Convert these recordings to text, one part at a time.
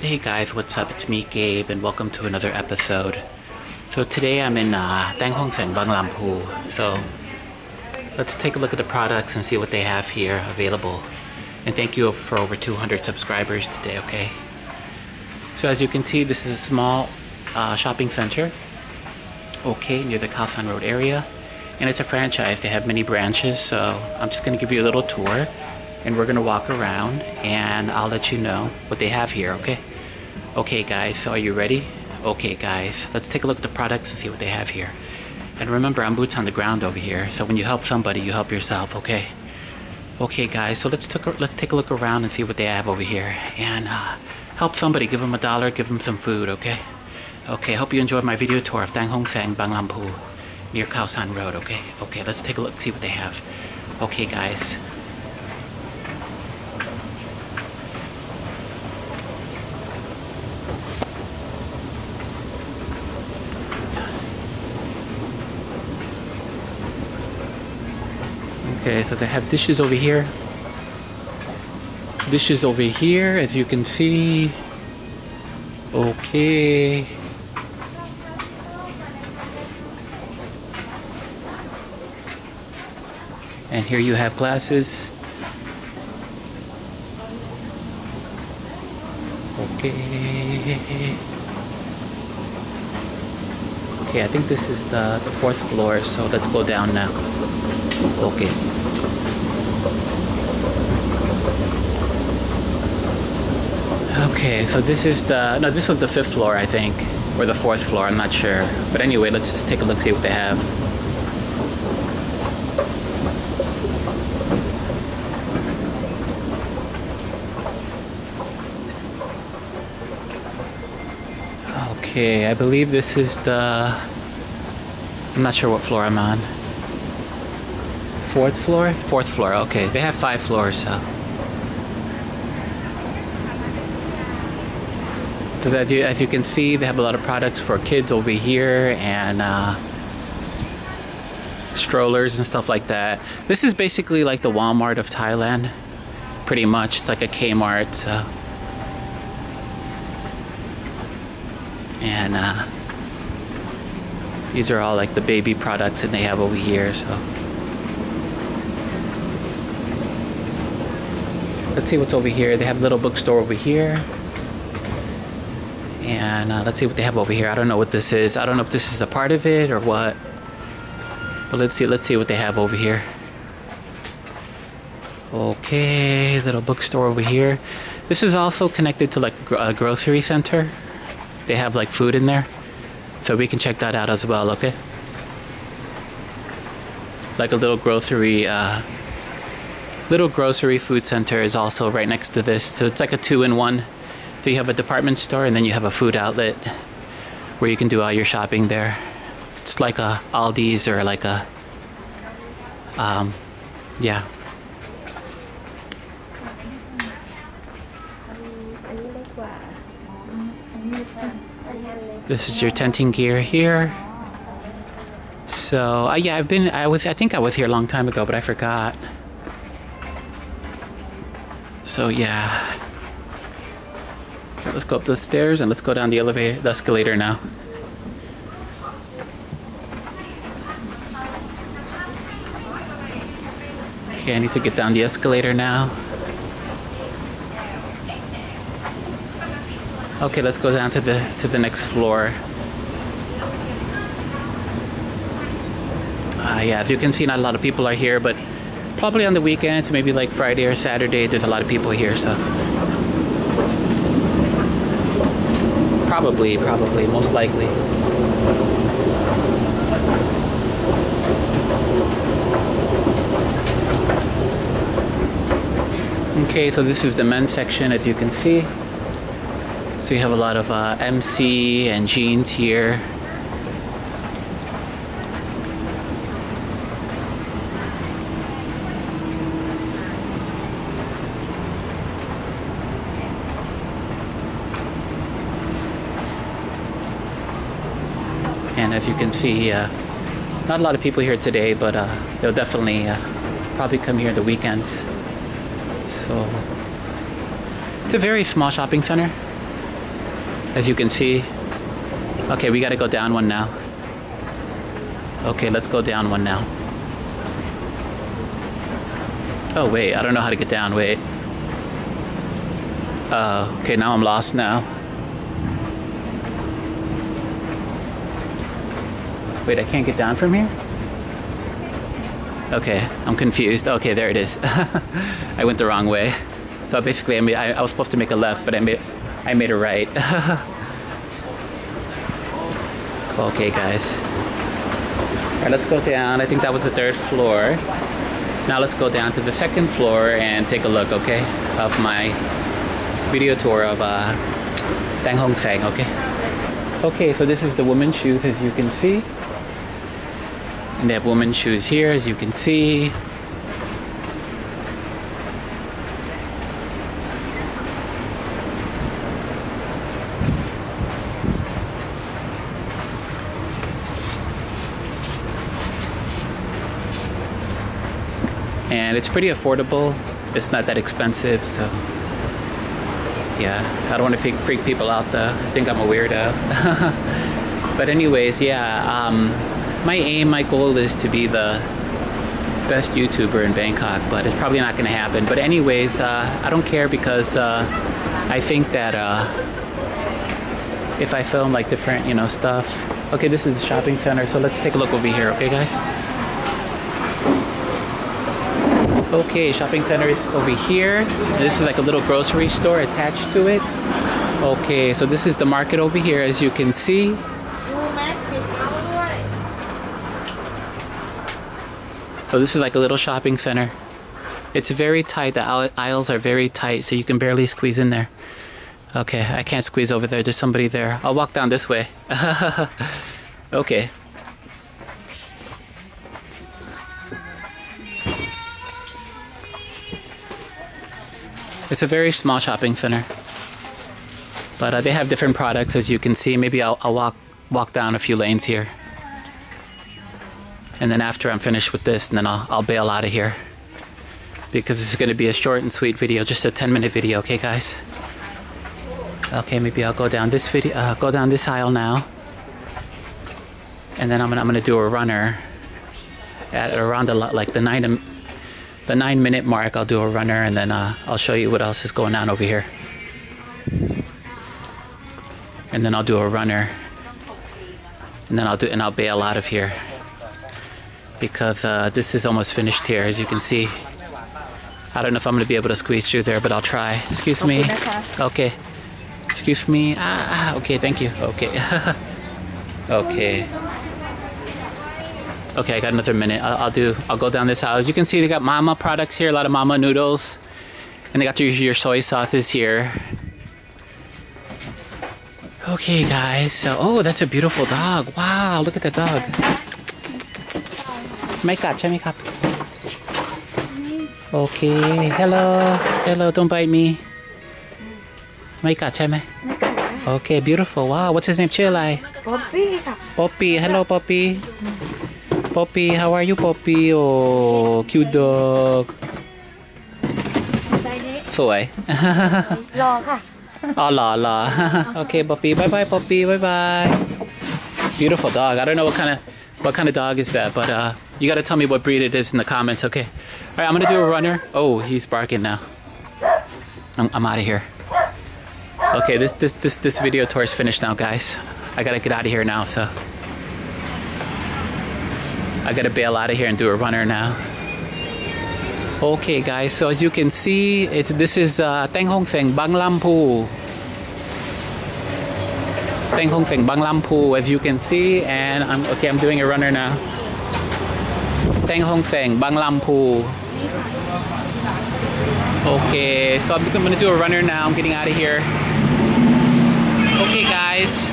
Hey guys, what's up? It's me, Gabe, and welcome to another episode. So today I'm in uh, Dang Hong Seng, Bang Lam Pu. So let's take a look at the products and see what they have here available. And thank you for over 200 subscribers today, okay? So as you can see, this is a small uh, shopping center, okay, near the Khao San Road area. And it's a franchise, they have many branches, so I'm just gonna give you a little tour and we're gonna walk around and I'll let you know what they have here, okay? Okay guys, so are you ready? Okay guys, let's take a look at the products and see what they have here. And remember, I'm boots on the ground over here, so when you help somebody, you help yourself, okay? Okay guys, so let's, take a, let's take a look around and see what they have over here. And uh, help somebody, give them a dollar, give them some food, okay? Okay, hope you enjoyed my video tour of Dang Hong Sang Bang Lam Pu, near Khao San Road, okay? Okay, let's take a look, see what they have. Okay guys, Okay, so they have dishes over here. Dishes over here, as you can see. Okay. And here you have glasses. Okay. Okay, I think this is the, the fourth floor, so let's go down now. Okay. Okay, so this is the, no, this was the fifth floor, I think, or the fourth floor, I'm not sure. But anyway, let's just take a look, see what they have. Okay, I believe this is the, I'm not sure what floor I'm on. Fourth floor? Fourth floor, okay. They have five floors, so. That you, as you can see, they have a lot of products for kids over here and uh, strollers and stuff like that. This is basically like the Walmart of Thailand, pretty much. It's like a Kmart. So. And uh, these are all like the baby products that they have over here. So. Let's see what's over here. They have a little bookstore over here. And uh, let's see what they have over here. I don't know what this is. I don't know if this is a part of it or what. But let's see. Let's see what they have over here. Okay, little bookstore over here. This is also connected to like a grocery center. They have like food in there. So we can check that out as well, okay? Like a little grocery uh, little grocery food center is also right next to this. So it's like a two in one. So you have a department store and then you have a food outlet where you can do all your shopping there. It's like a Aldi's or like a, um, yeah. This is your tenting gear here. So uh, yeah, I've been. I was. I think I was here a long time ago, but I forgot. So yeah. Okay, let's go up the stairs and let's go down the elevator, the escalator now. Okay, I need to get down the escalator now. Okay, let's go down to the to the next floor. Uh, yeah, as you can see, not a lot of people are here, but probably on the weekends, maybe like Friday or Saturday, there's a lot of people here, so. Probably, probably, most likely. Okay, so this is the men's section, as you can see. So you have a lot of uh, MC and jeans here. And as you can see, uh, not a lot of people here today, but uh, they'll definitely uh, probably come here the weekends. So it's a very small shopping center. As you can see. Okay, we gotta go down one now. Okay, let's go down one now. Oh, wait, I don't know how to get down. Wait. Uh, okay, now I'm lost now. Wait, I can't get down from here? Okay, I'm confused. Okay, there it is. I went the wrong way. So basically, I, made, I, I was supposed to make a left, but I made, I made a right. okay, guys. All right, let's go down. I think that was the third floor. Now let's go down to the second floor and take a look, okay, of my video tour of uh, Dang Hong Sang, okay? Okay, so this is the woman's shoes as you can see. And they have women's shoes here as you can see. and it's pretty affordable. It's not that expensive, so yeah. I don't want to freak, freak people out though. I think I'm a weirdo. but anyways, yeah. Um, my aim, my goal is to be the best YouTuber in Bangkok, but it's probably not going to happen. But anyways, uh, I don't care because uh, I think that uh, if I film like different, you know, stuff. Okay, this is the shopping center, so let's take a look over here. Okay, guys. Okay, shopping center is over here. This is like a little grocery store attached to it. Okay, so this is the market over here as you can see. So this is like a little shopping center. It's very tight. The aisles are very tight, so you can barely squeeze in there. Okay, I can't squeeze over there. There's somebody there. I'll walk down this way. okay. It's a very small shopping center. But uh, they have different products as you can see. Maybe I'll, I'll walk, walk down a few lanes here. And then after I'm finished with this, and then I'll, I'll bail out of here. Because it's going to be a short and sweet video, just a 10 minute video, okay guys? Okay, maybe I'll go down this video, uh, go down this aisle now. And then I'm gonna, I'm gonna do a runner at around the, like the nine, the nine minute mark, I'll do a runner and then uh, I'll show you what else is going on over here. And then I'll do a runner. And then I'll do and I'll bail out of here. Because uh, this is almost finished here, as you can see. I don't know if I'm gonna be able to squeeze through there, but I'll try. Excuse me. Okay. Excuse me. Ah, okay, thank you. Okay. okay. Okay, I got another minute. I'll, I'll, do. I'll go down this aisle. As you can see, they got Mama products here. A lot of Mama noodles, and they got your, your soy sauces here. Okay, guys. So, oh, that's a beautiful dog. Wow, look at that dog. ไม่กัดใช่ไหมครับ Okay. Hello. Hello. Don't bite me. ไม่กัดใช่ไหม Okay. Beautiful. Wow. What's his name? ชื่ออะไรป๊อปปี้ค่ะ Poppy. Hello, Poppy. Poppy, how are you, Poppy? Oh, cute dog. ใจนี้สวยรอค่ะอ๋อเหรอเหรอ okay, Poppy. Bye bye, Poppy. Bye bye. Beautiful dog. I don't know what kind of what kind of dog is that, but uh, you gotta tell me what breed it is in the comments. Okay. All right, I'm gonna do a runner. Oh, he's barking now. I'm, I'm out of here. Okay, this this this this video tour is finished now, guys. I gotta get out of here now, so I gotta bail out of here and do a runner now. Okay, guys. So as you can see, it's this is uh, Teng Hong Seng Bang Lam Pu. Teng Hong Seng Bang as you can see, and I'm okay. I'm doing a runner now. Teng Hong Seng Bang Lam Pu. Okay, so I'm gonna do a runner now. I'm getting out of here. Okay, guys.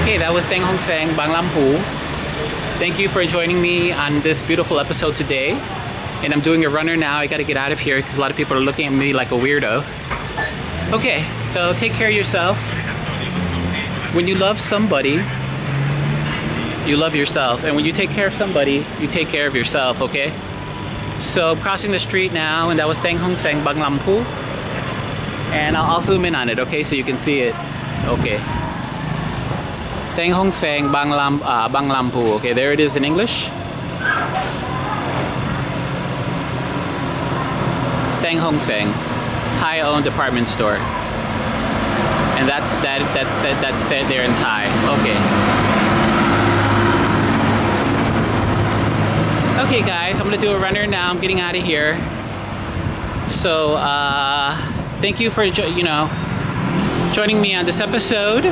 Okay, that was Teng Hong Seng Bang Lam Pu. Thank you for joining me on this beautiful episode today. And I'm doing a runner now. I gotta get out of here because a lot of people are looking at me like a weirdo. Okay, so take care of yourself. When you love somebody, you love yourself. And when you take care of somebody, you take care of yourself, okay? So crossing the street now, and that was Teng Hong Seng Bang Lam. And I'll, I'll zoom in on it, okay, so you can see it. Okay. Teng Hong Seng Bang Lam uh, Bang Lampu. Okay, there it is in English. Teng Hong Seng, Thai-owned department store and that's that that's that that's their their entire okay. Okay guys i'm gonna do a runner now. I'm getting out of here. So uh thank you for you know joining me on this episode.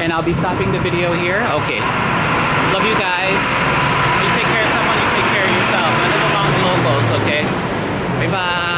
And i'll be stopping the video here. Okay. Love you guys. You take care of someone you take care of yourself. I the among locals okay? Bye bye